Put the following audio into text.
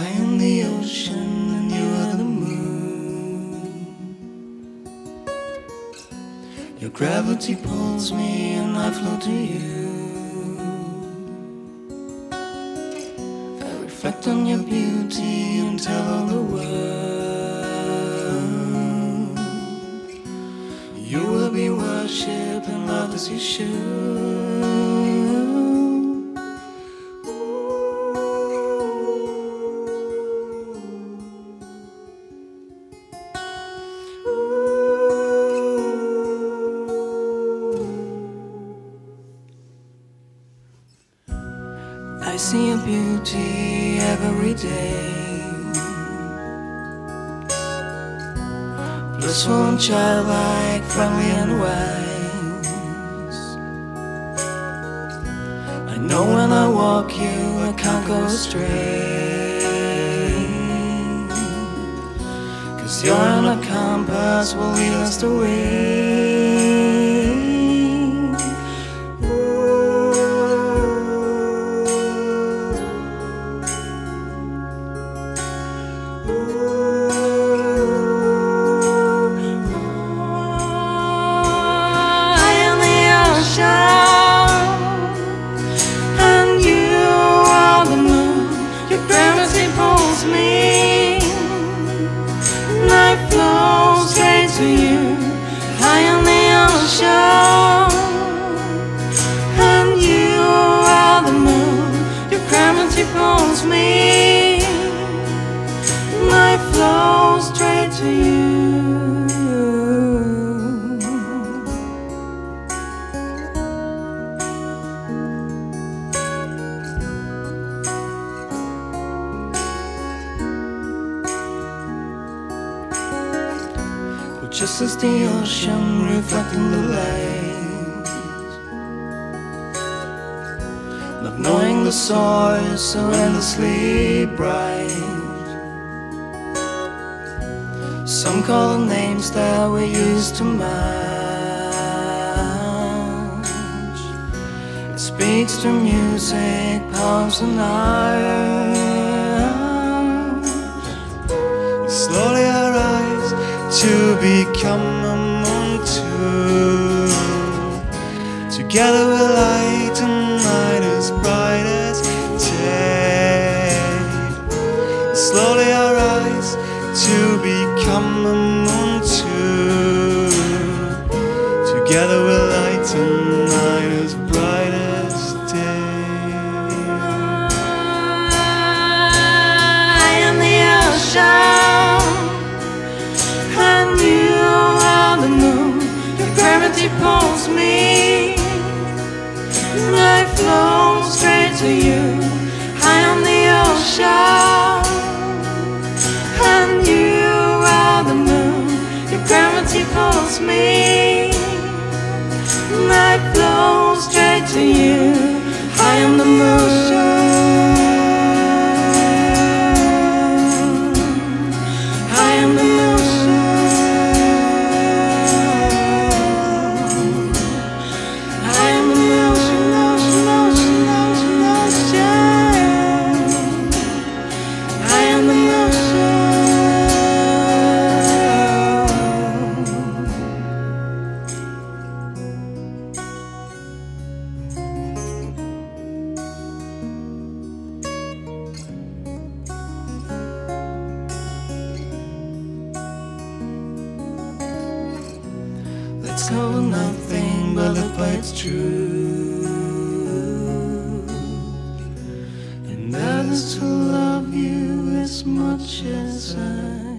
High in the ocean, and you are the moon. Your gravity pulls me, and I float to you. I reflect on your beauty and tell all the world. You will be worshipped and loved as you should. I see your beauty every day. And childlike, friendly and wise. I know when I walk you, I can't go astray. Cause you're on a compass will lead us the way. Pulls me, I flow straight to you. Just as the ocean reflecting the light, not knowing the source so endlessly bright. Some call the names that we used to match. It speaks to music, poems, and art. Slowly I rise to become a moon too. Together we'll light a become a moon too. Together we'll light a night as bright as day. I am the ocean, and you are the moon. Your gravity pulls me, and I flow straight to you. I am the ocean, me, With nothing but by its truth. And that is to love you as much as I